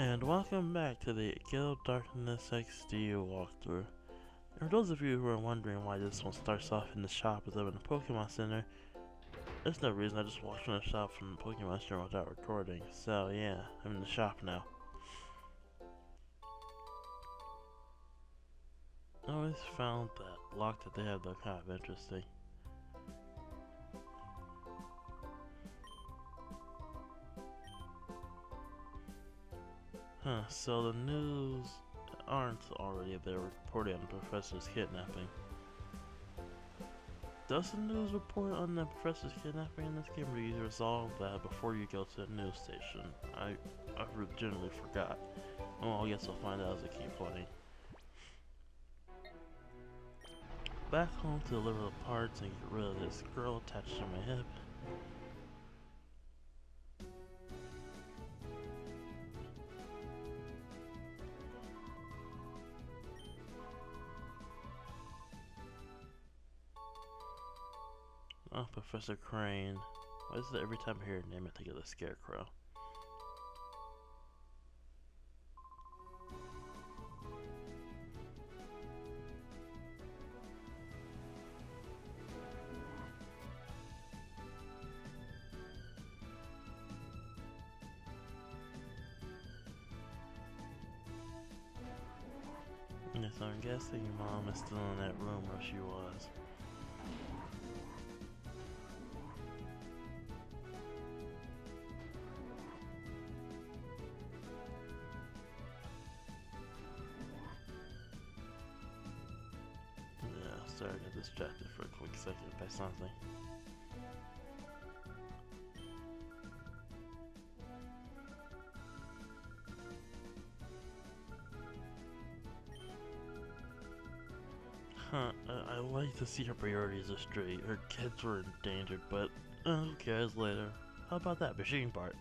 And welcome back to the Guild Darkness XD walkthrough. For those of you who are wondering why this one starts off in the shop instead of in the Pokemon Center, there's no reason, I just walked from the shop from the Pokemon Center without recording. So yeah, I'm in the shop now. I always found that lock that they have though kind of interesting. Huh, so the news aren't already there reporting on the professor's kidnapping. Does the news report on the professor's kidnapping in this game, or do you resolve that before you go to the news station? I, I generally forgot. Well, I guess I'll find out as I keep playing. Back home to deliver the parts and get rid of this girl attached to my hip. Oh, Professor Krane. Why is it every time I hear your name I think of the Scarecrow? Yes, I'm guessing your mom is still in that room where she was. Huh, I, I like to see her priorities are straight. Her kids were endangered, but uh, who cares later? How about that machine part?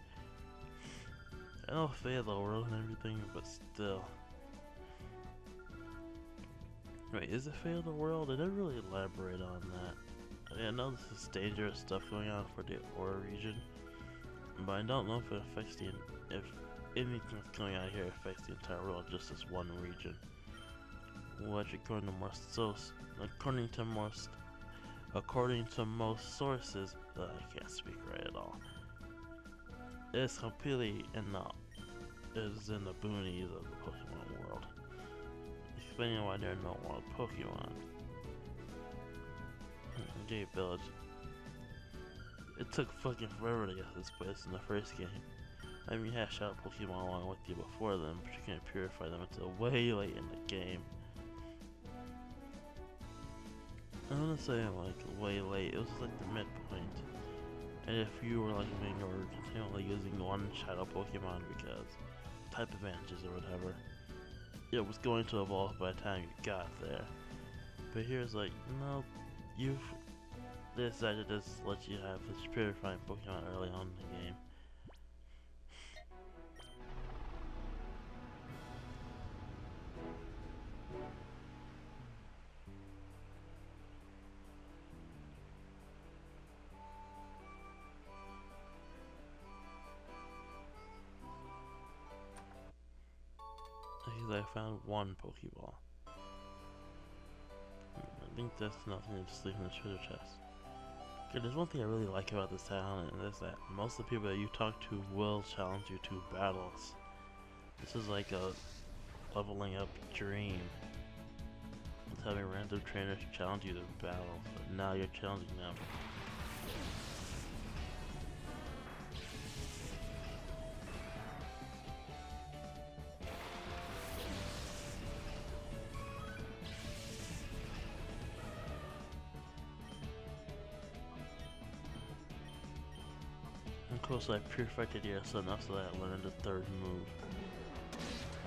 I know the world and everything, but still. Wait, is it Fail the World? They didn't really elaborate on that. I know this is dangerous stuff going on for the Orre region, but I don't know if it affects the if anything that's going on here affects the entire world, just this one region. Which, according to most so, according to most, according to most sources, uh, I can't speak right at all. It's completely in the is in the boonies of the Pokemon world explaining why there are no wild Pokemon. Jade Village. It took fucking forever to get this place in the first game. I mean, you had shot Pokemon along with you before then, but you can't purify them until way late in the game. I'm gonna say like way late, it was like the midpoint. And if you were like me or continually using one shadow Pokemon because type advantages or whatever, it was going to evolve by the time you got there. But here's like, no, you've decided to just let you have this purifying Pokemon early on in the game. One Pokeball. Hmm, I think that's nothing to sleep in the treasure chest. Okay, there's one thing I really like about this town, and that's that most of the people that you talk to will challenge you to battles. This is like a leveling up dream. It's having random trainers challenge you to battles, but now you're challenging them. Course I perfected yes enough so that learned the third move.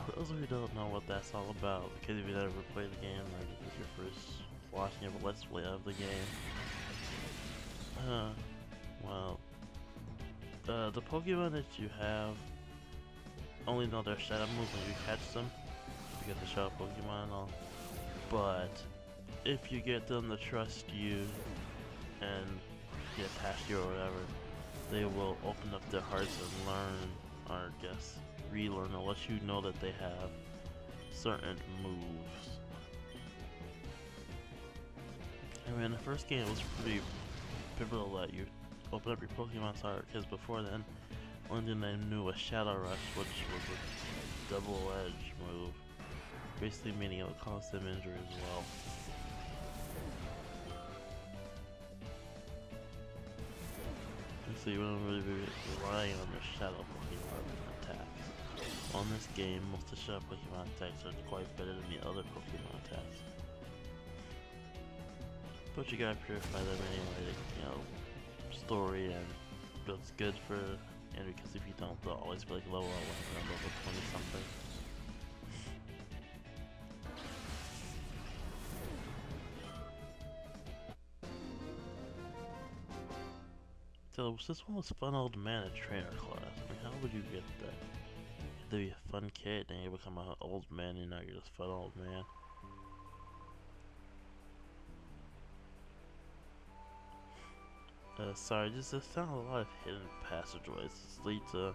For those of you who don't know what that's all about, because if you never played the game or this is your first watching of a let's play of the game, uh, well, uh, the Pokemon that you have only know their shadow moves when you catch them, you get the shadow Pokemon and all, but if you get them to trust you and get past you or whatever, they will open up their hearts and learn, or I guess, relearn unless you know that they have certain moves. I mean, the first game was pretty pivotal that you open up your Pokemon Center because before then, only thing I knew was Shadow Rush, which was a double-edged move, basically meaning it would cause them injury as well. So you wouldn't really be relying on the Shadow Pokemon attacks. On this game, most of the Shadow Pokemon attacks are quite better than the other Pokemon attacks. But you gotta purify them anyway, you know, story and that's good for, and because if you don't, they'll always be like level up when you're level 20 something. This one was fun old man at trainer class. I mean, how would you get that? You be a fun kid, then you become an old man, and now you're just fun old man. Uh, sorry, just there sound a lot of hidden passageways. This lead to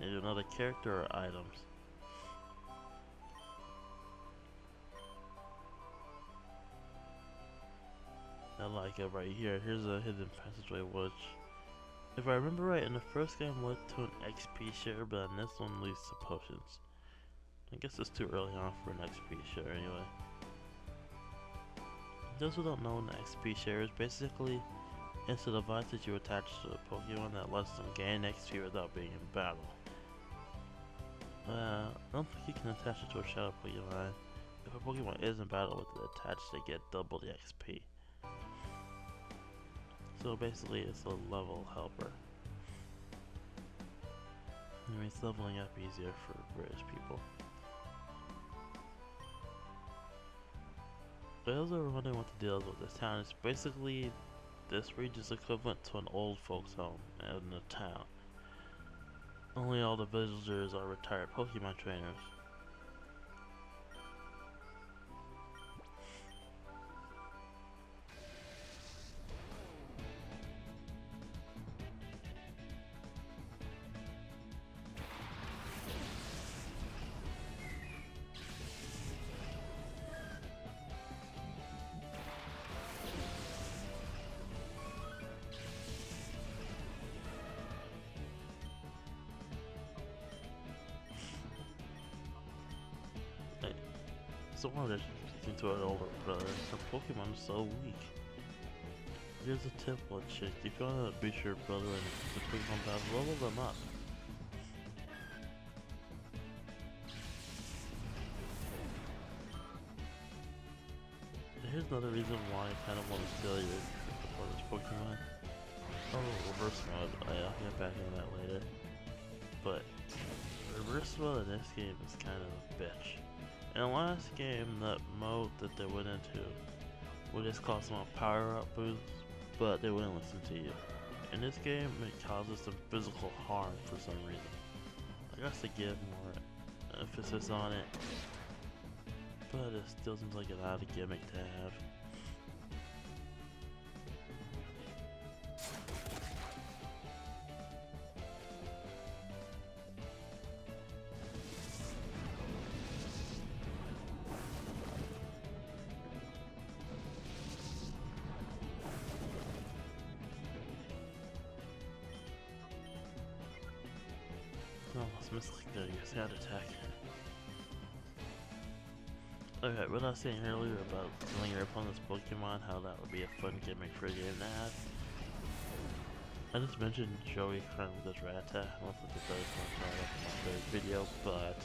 maybe another character or items. I like it right here. Here's a hidden passageway which if I remember right, in the first game led to an XP share, but in this one leads to potions. I guess it's too early on for an XP share anyway. Those who don't know, an XP share is basically it's a device that you attach to a Pokemon that lets them gain XP without being in battle. Uh, I don't think you can attach it to a Shadow Pokemon. If a Pokemon is in battle with it attached, they get double the XP. So basically it's a level helper. It makes leveling up easier for British people. For those who are wondering what the deal is with this town, it's basically this region is equivalent to an old folks home in a town. Only all the villagers are retired Pokemon trainers. So one of into an older brother. Her Pokemon is so weak. Here's a tip, what chick. If you want to beat your brother in the Pokemon battle, level them up. Here's another reason why I kind of want to steal your brother's Pokemon. Oh, reverse mode. Oh, I'll get back into that later. But reverse mode in this game is kind of a bitch. In the last game, that mode that they went into would just cause some power-up boosts, but they wouldn't listen to you. In this game, it causes some physical harm for some reason. I guess they give more emphasis on it, but it still seems like an odd gimmick to have. Sound attack. Okay, what I was saying earlier about killing your opponent's Pokemon, how that would be a fun gimmick for a game to have. I just mentioned Joey currently does Rattata. I don't think up in my third video, but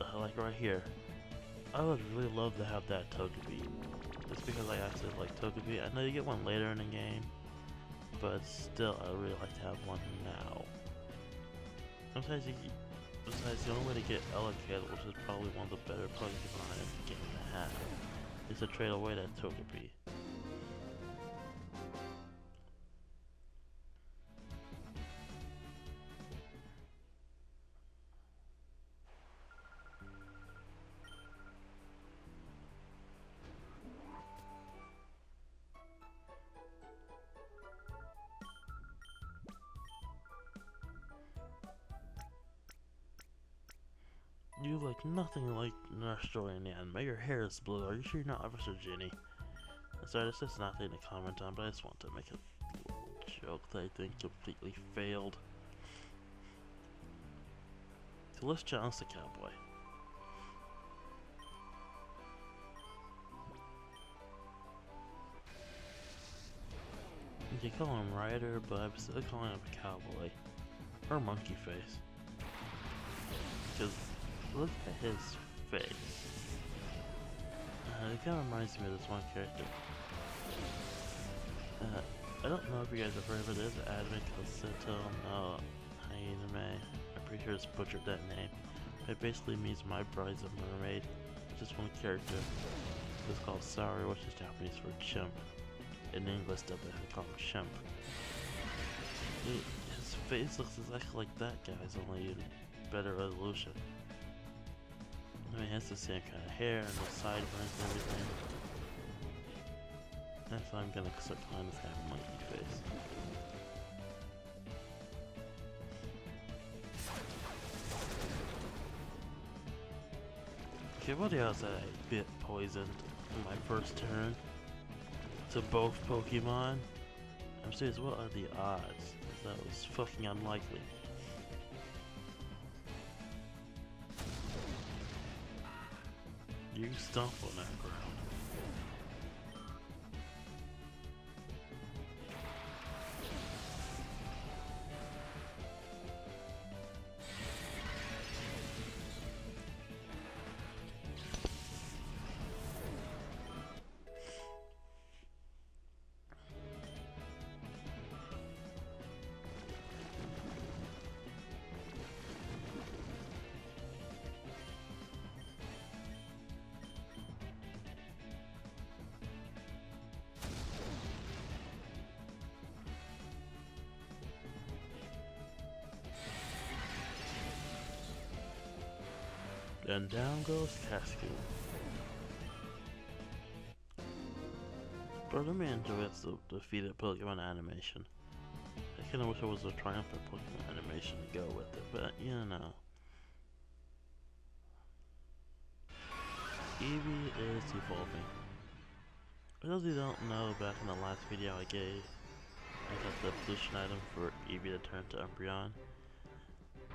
uh, like right here, I would really love to have that Togepi. Just because like I said, like Togepi, I know you get one later in the game, but still, I would really like to have one now. Sometimes you, besides the only way to get Elekid, which is probably one of the better Pokemon in the game to have, is to trade away that Togepi. Look nothing like Nurse Joanne Anime. Your hair is blue. Are you sure you're not Officer Jenny? Sorry, this is nothing to comment on, but I just want to make a joke that I think completely failed. So let's challenge the cowboy. You call him Rider, but I'm still calling him a Cowboy. Or Monkey Face. Because look at his face. Uh, it kind of reminds me of this one character. Uh, I don't know if you guys have heard of it. There's an anime called no Hyanime. I'm pretty sure it's butchered that name. It basically means My Bride's a Mermaid. Just one character. It's called Sari, which is Japanese for chimp. In English, they call him chimp. his face looks exactly like that guy's, only better resolution. I mean, has the same kind of hair and the sideburns and everything. That's why I'm gonna start calling this guy Monkey Face. Okay, what else I bit poisoned in my first turn to both Pokemon? I'm serious, what are the odds? That was fucking unlikely. You stomp on that ground. And down goes let me enjoy the defeated Pokemon animation. I kinda wish it was a triumphant Pokemon animation to go with it, but you know. Eevee is evolving. For those who don't know, back in the last video I gave, I got the evolution item for Eevee to turn to Umbreon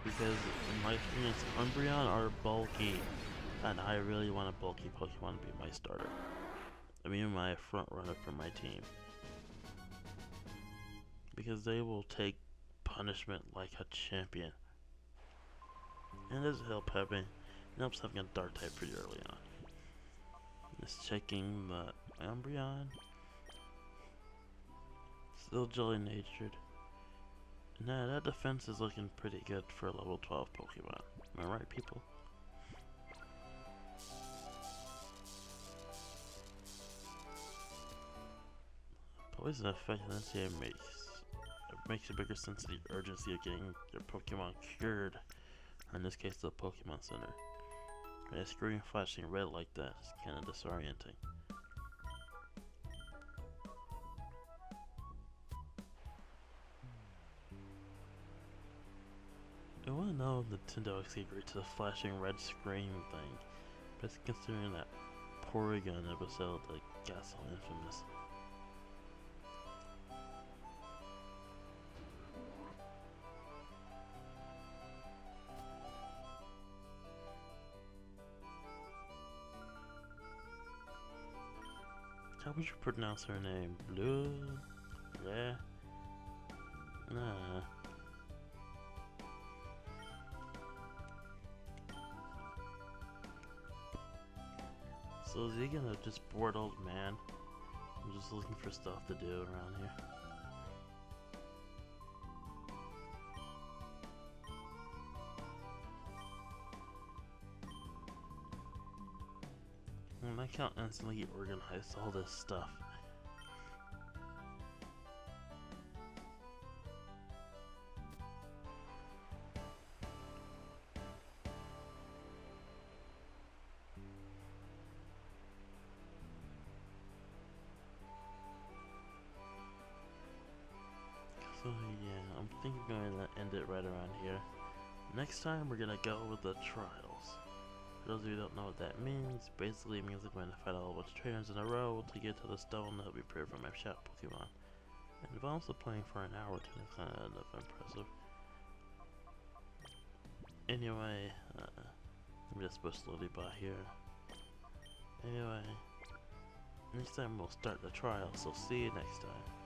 because in my experience, Umbreon are bulky, and I really want a bulky Pokemon to be my starter. I mean my front runner for my team. Because they will take punishment like a champion. And this help having it helps having a dark type pretty early on. Just checking the Umbreon. Still jolly natured. Nah, that defense is looking pretty good for a level 12 Pokemon. Am I right, people? Poison effect and makes it makes a bigger sense of the urgency of getting your Pokemon cured. In this case, the Pokemon Center. a screen flashing red like that is kind of disorienting. I want to know Nintendo actually agreed to the flashing red screen thing, but considering that Porygon episode that got so infamous. How would you pronounce her name? Blue? Yeah? Nah. So is he gonna just bored old man? I'm just looking for stuff to do around here. Hmm, I can't instantly organize all this stuff. Yeah, I'm thinking I'm gonna end it right around here. Next time we're gonna go with the trials. For those of you who don't know what that means, basically it means I'm going to fight a bunch of trainers in a row to get to the stone that will be prepared for my shop Pokemon. And if I'm also playing for an hour, it's kind of impressive. Anyway, uh, let me just push slowly by here. Anyway, next time we'll start the trial, so see you next time.